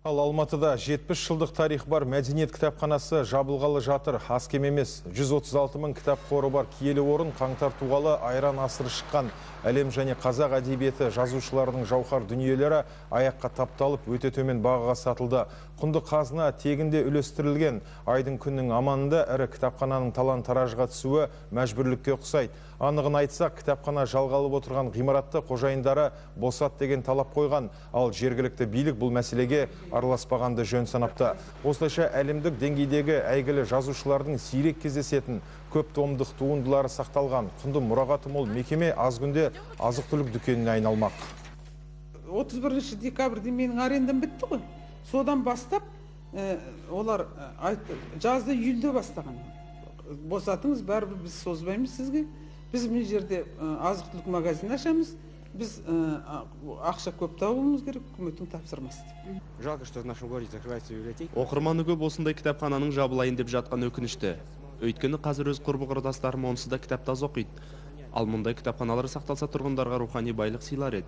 Ал Алматыда 70 жылдық тарих бар мәдениет кітапханасы жабылғалы жатыр. Аз кем емес 136 мың кітап қоры бар киелі орын қаңтар туғалы айран асыры шыққан әлем және қазақ әдебиеті жазушыларының жауһар дүниелері аяққа тапталып өте төмен бағаға сатылды. Құнды қазына тегінде үлестірілген айдың күннің аманында ірі кітапхананың талан таражға түсуі мәжбүрлікке ұқсайды. Анығын айтсақ, кітапхана жалғалып отырған ғимаратты қожайындары босат деген талап қойған, ал жергілікті билік бұл мәселеге араласпағанды жөн санапты. Осылайша әлемдік деңгейдегі әйгілі жазушылардың сирек кездесетін көп томдық туындылары сақталған құнды мұрағаты мол мекеме аз күнде азық түлік дүкеніне айналмақ. 31 декабрьде менің арендам бітті ғой содан бастап ә, олар айтты жазды июльде бастаған босатыңыз бәрібір біз созбаймыз сізге біз мына жерде ә, азық түлік магазин ашамыз біз ә, ақша көп табуымыз керек үкіметтің тапсырмасы деп Жалко, что в нашем городе закрывается библиотека. оқырманы көп осындай кітапхананың жабылайын деп жатқан өкінішті. Өйткені қазір өз құрбы құрдастарым онсыз да кітап таз оқиды ал мұндай кітапханалар сақталса тұрғындарға рухани байлық сыйлар еді.